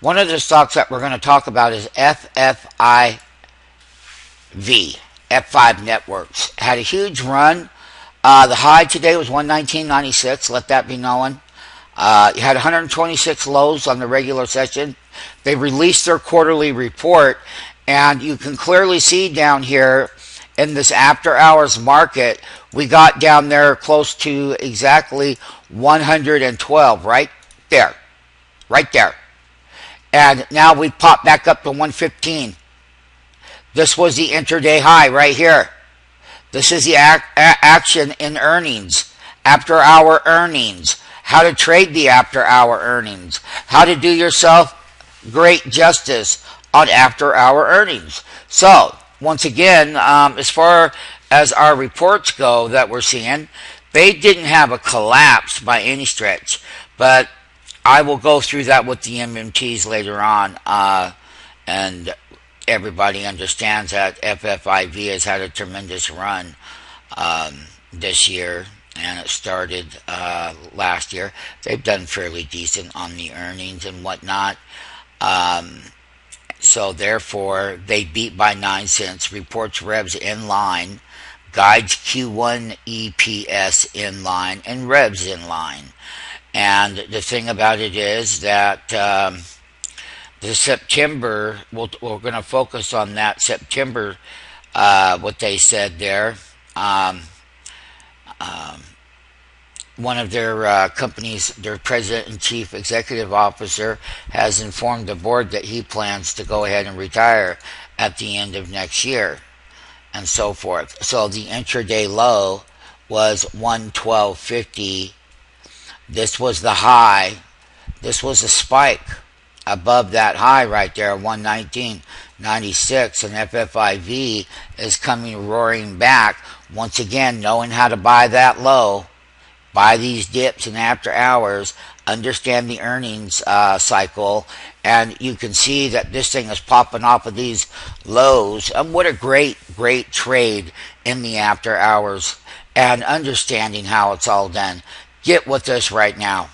One of the stocks that we're going to talk about is FFIV, F5 Networks. Had a huge run. Uh, the high today was 119.96. Let that be known. Uh, you had 126 lows on the regular session. They released their quarterly report, and you can clearly see down here in this after hours market, we got down there close to exactly 112, right there. Right there. And now we pop back up to 115. This was the intraday high right here. This is the ac- action in earnings, after hour earnings, how to trade the after hour earnings, how to do yourself great justice on after hour earnings. So, once again, um, as far as our reports go that we're seeing, they didn't have a collapse by any stretch, but I will go through that with the MMTs later on, uh, and everybody understands that FFIV has had a tremendous run um, this year, and it started uh, last year. They've done fairly decent on the earnings and whatnot. Um, so therefore, they beat by 9 cents, reports revs in line, guides Q1 EPS in line, and revs in line. And the thing about it is that um, the September, we we are going to focus on that September, uh, what they said there. Um, um, one of their uh, companies, their president and chief executive officer, has informed the board that he plans to go ahead and retire at the end of next year, and so forth. So the intraday low was 112.50. This was the high. This was a spike above that high right there, 119.96, and FFIV is coming roaring back once again, knowing how to buy that low buy these dips and after hours, understand the earnings uh, cycle, and you can see that this thing is popping off of these lows. And what a great, great trade in the after hours and understanding how it's all done. Get with us right now.